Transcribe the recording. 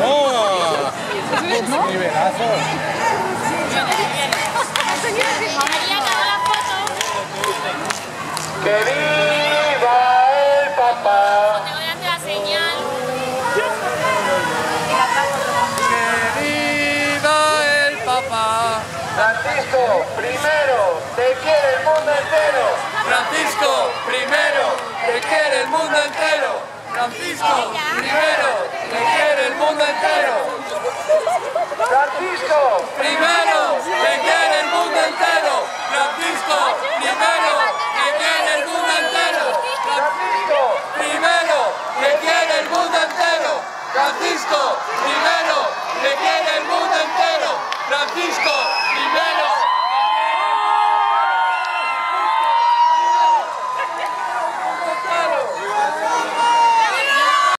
¡No! Nivelazo. ¡Que viva el papá! ¡Que viva el papá! Francisco, primero, te quiere el mundo entero. Francisco, Francisco, primero, te quiere el mundo entero. Francisco, Primero, te quiere el mundo entero. Francisco, primero, te quiere el mundo entero. Francisco, Primero, te quiere el mundo entero. Francisco, primero, te quiere el mundo entero. Francisco,